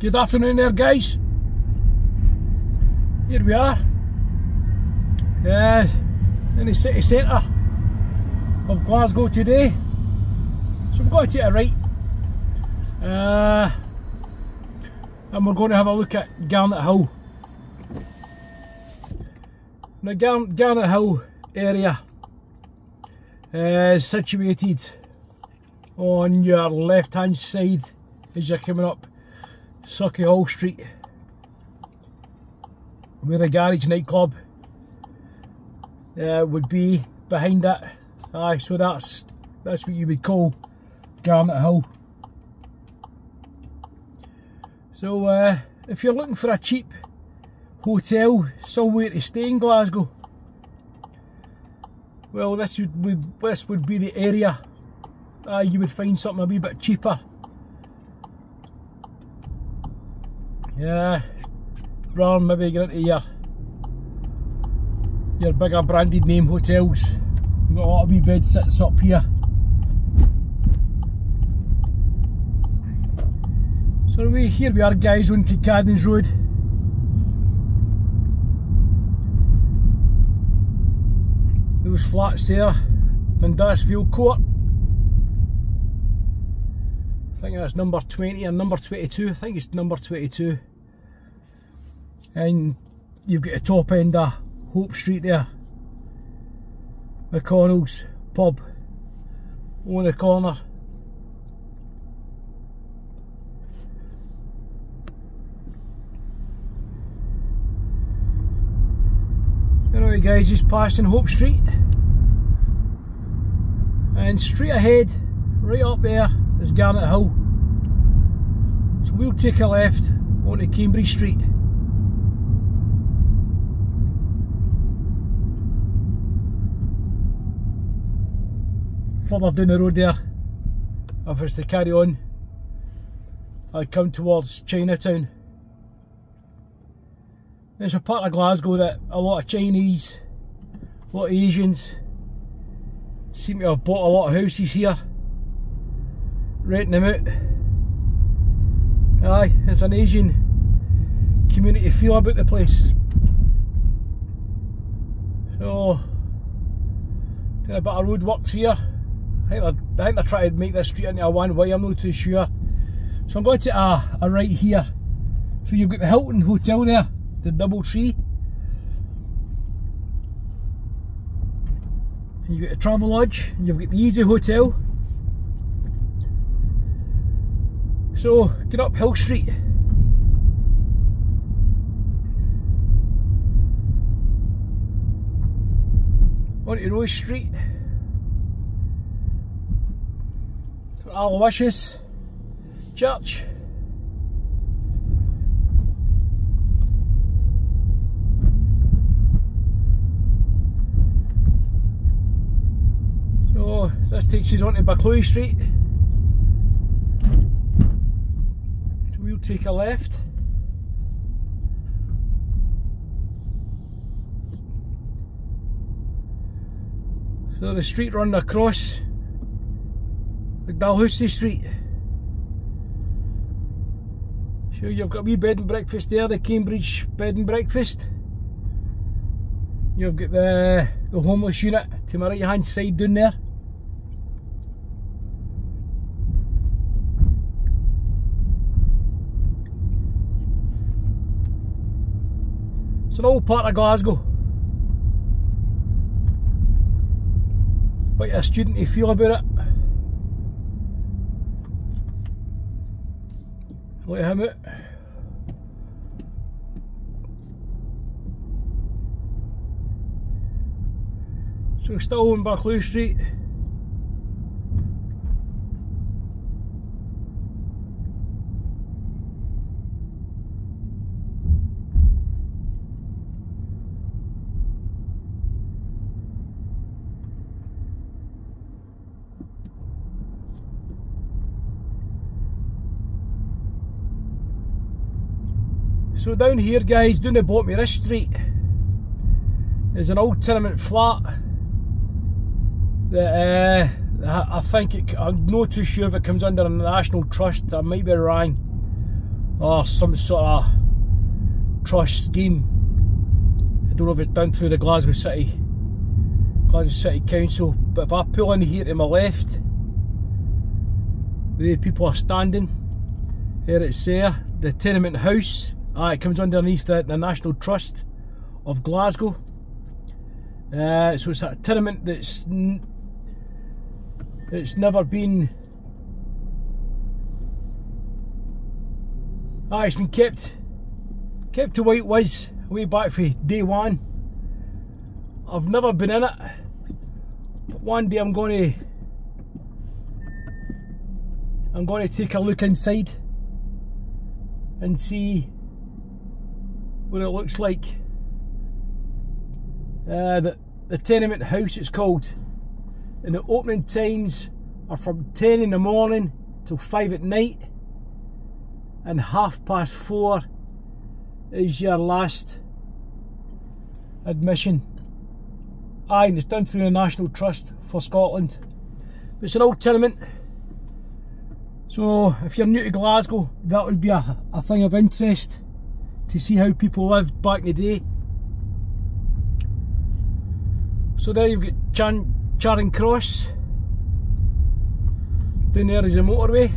Good afternoon there guys. Here we are. Uh, in the city centre of Glasgow today. So we're going to take a right. Uh, and we're going to have a look at Garnethill. Now Garnet, Garnethill area is situated on your left hand side as you're coming up Sauchiehall Street where the garage nightclub uh, would be behind it. Aye, so that's that's what you would call Garnethill. So uh, if you're looking for a cheap hotel somewhere to stay in Glasgow, well this would, would this would be the area. Uh, you would find something a wee bit cheaper. Yeah, rather maybe get into your your bigger branded name hotels. We've got a lot of wee bed sits up here. So we here we are guys on Kincardines Road. Those flats there, Dundasvale Court. I think that's number 20 or number 22. I think it's number 22. And you've got a top end of Hope Street there. McConnell's pub on the corner. Alright guys, just passing Hope Street. And straight ahead, right up there, is Garnethill. So we'll take a left onto Cambridge Street. Further down the road there, if it's to carry on, I come towards Chinatown. There's a part of Glasgow that a lot of Chinese, a lot of Asians seem to have bought a lot of houses here, renting them out. Aye, it's an Asian community feel about the place. So, doing a bit of road works here. I think, they're, I think they're trying to make this street into a one way, I'm not too sure. So I'm going to a, a right here. So you've got the Hilton Hotel there, the DoubleTree. And you've got the Travelodge, and you've got the Easy Hotel. So get up Hill Street. Onto Rose Street. Aloysius Church. So this takes us on to Buccleuch Street. We'll take a left. So the street run across Dalhousie Street. Sure, you've got a wee bed and breakfast there, the Cambridge bed and breakfast. You've got the, the homeless unit to my right hand side down there. It's an old part of Glasgow. Quite a student you feel about it. Him out. So still on Buccleuch Street. So down here guys, down the bottom of this street is an old tenement flat that uh, I think it, I'm not too sure if it comes under a national trust, I might be wrong. or some sort of trust scheme. I don't know if it's done through the Glasgow City Glasgow City Council, but if I pull in here to my left, the people are standing. here it's there, the tenement house. Ah, it comes underneath the, the National Trust of Glasgow. Uh, so it's a tenement that's it's never been ah, it's been kept kept to what it was way back for day one. I've never been in it. But one day I'm going to I'm going to take a look inside and see what it looks like. Uh, the, the tenement house it's called and the opening times are from 10 in the morning till 5 at night and half past 4 is your last admission. Aye, and it's done through the National Trust for Scotland. It's an old tenement. So if you're new to Glasgow, that would be a, a thing of interest to see how people lived back in the day. So there you've got Charing Cross. Down there is a motorway.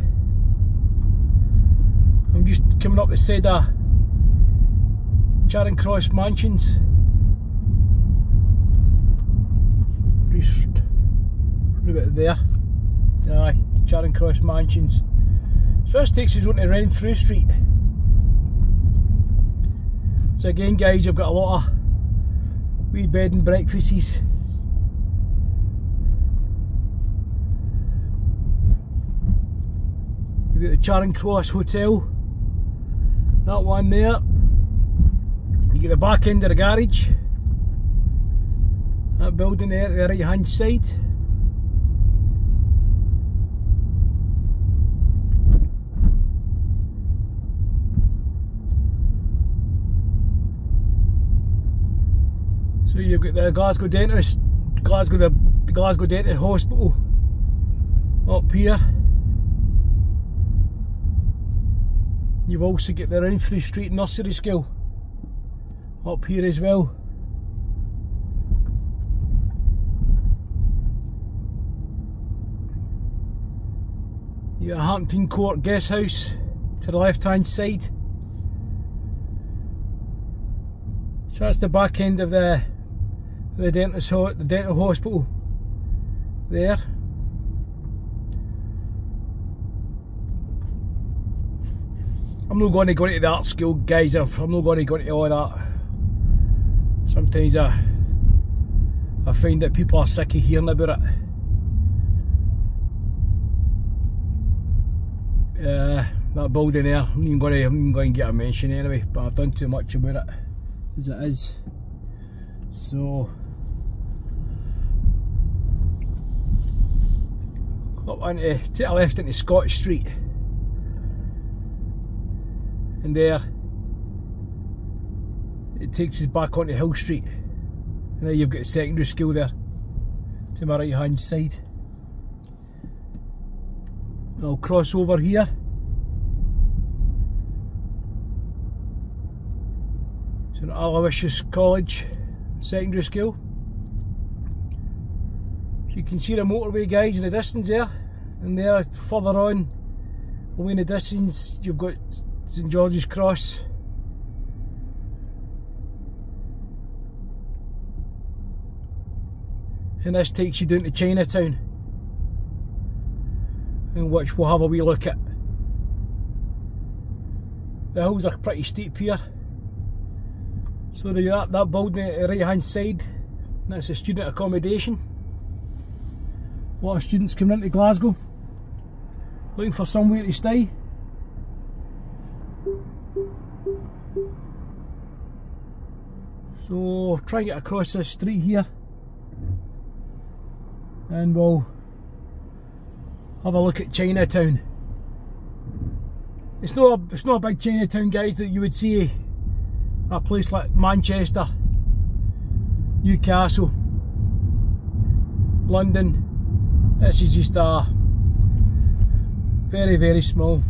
I'm just coming up the side of Charing Cross Mansions. Just about there. Aye, Charing Cross Mansions. So this takes us on to Renfrew Street. So again guys, I've got a lot of wee bed and breakfasts We've got the Charing Cross Hotel. That one there. You get the back end of the garage. That building there at the right hand side. You've got the Glasgow Dentist, Glasgow the Glasgow Dentist Hospital up here. You've also got the Renfrew Street Nursery School up here as well. You've got Hampton Court Guest House to the left hand side. So that's the back end of the the dentist the dental hospital there. I'm not going to go into the art school, guys. I'm not going to go into all that. Sometimes I, I find that people are sick of hearing about it. Uh, that building there, I'm even going to, I'm even going to get a mention anyway, but I've done too much about it as it is. So, up onto, uh, take a left into Scott Street. And there it takes us back onto Hill Street. And there you've got a secondary school there to my right hand side. I'll cross over here. So Aloysius College secondary school so you can see the motorway guys in the distance there and there further on away in the distance you've got St George's Cross. And this takes you down to Chinatown, in which we'll have a wee look at. The hills are pretty steep here. So the, that, that building at the right hand side, that's a student accommodation. A lot of students coming into Glasgow, looking for somewhere to stay. So try and get across this street here and we'll have a look at Chinatown. It's not a, it's not a big Chinatown guys that you would see a place like Manchester, Newcastle, London. This is just a very very small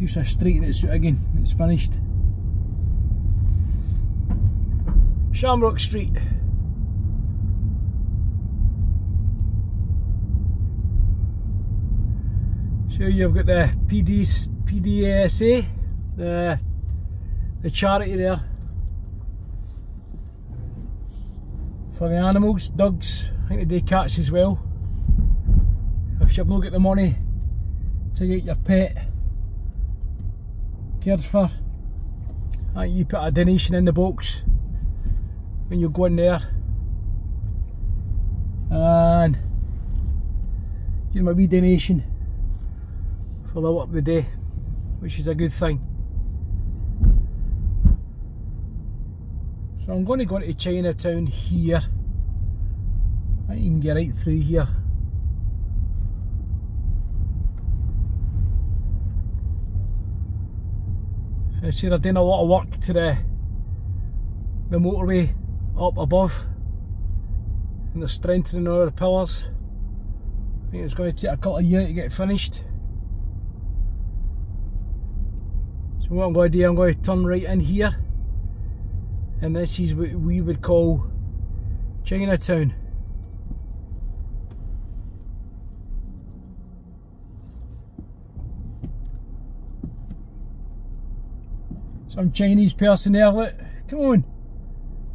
Just a straighten it out again. It's finished. Shamrock Street. So you've got the PDs, PDSA, the, the charity there for the animals, dogs, I think they do cats as well. If you've not got the money to get your pet cared for, you put a donation in the box when you go in there and give them a wee donation for the work of the day, which is a good thing. So I'm going to go into Chinatown here. I can get right through here. I see they're doing a lot of work to the, the motorway up above and they're strengthening all the pillars. I think it's going to take a couple of years to get finished. So what I'm going to do, I'm going to turn right in here and this is what we would call Chinatown. Some Chinese personnel, eh, come on,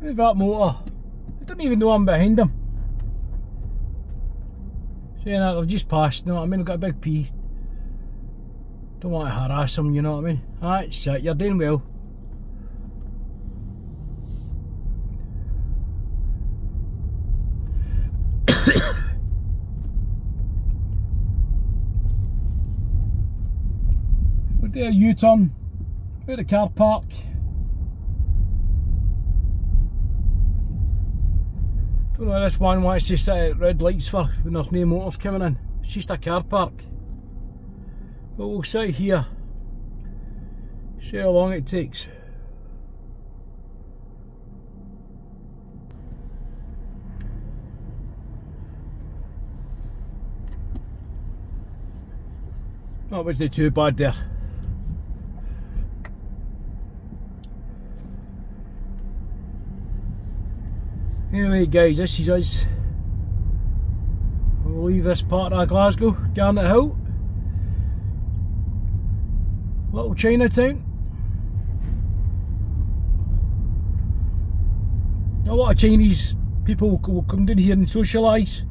move that motor. I don't even know I'm behind them. Saying that, they've just passed, you know what I mean? I've got a big P. Don't want to harass them, you know what I mean? Alright, shit, you're doing well. we'll do a U-turn at the car park. Don't know this one wants to at red lights for when there's no motors coming in. It's just a car park. But we'll sit here. See how long it takes. Not was too bad there. Anyway guys, this is us. We'll leave this part of Glasgow, Garnethill. Little Chinatown. A lot of Chinese people will come down here and socialise.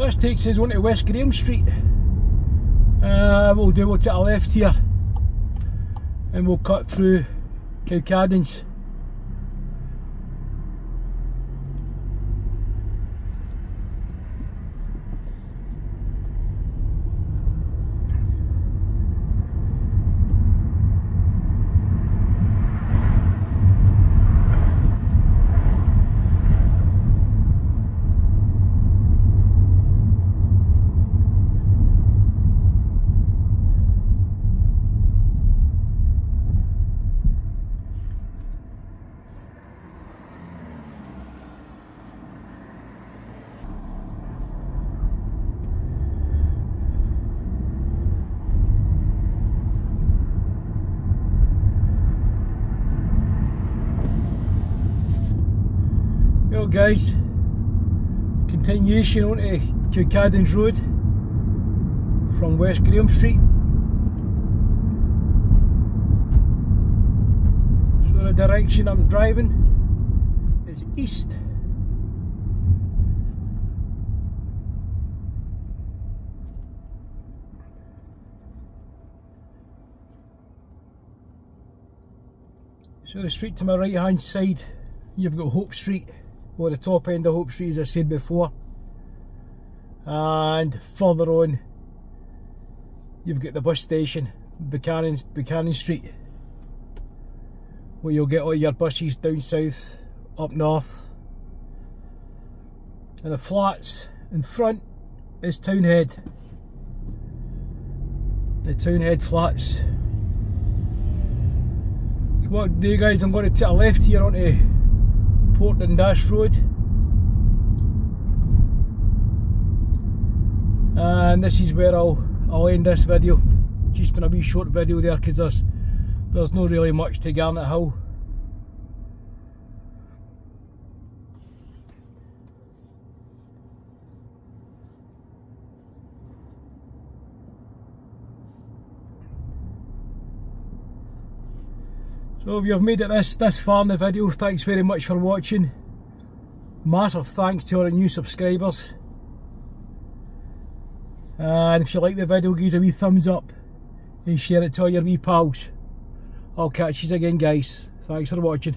So this takes us on to West Graham Street. Uh, we'll do we'll take a left here and we'll cut through Cowcaddens. Guys, continuation onto Cowcaddens Road from West Graham Street. So the direction I'm driving is east. So the street to my right hand side, you've got Hope Street or the top end of Hope Street as I said before and further on you've got the bus station Buchanan, Buchanan Street where you'll get all your buses down south, up north. And the flats in front is Townhead. The Townhead flats. So what do you guys, I'm going to take a left here onto Port Dundas Road. And this is where I'll, I'll end this video. Just been a wee short video there because there's, there's no really much to Garnethill. So if you've made it this, this far in the video, thanks very much for watching. Massive thanks to the new subscribers. And if you like the video, give us a wee thumbs up and share it to all your wee pals. I'll catch you again guys. Thanks for watching.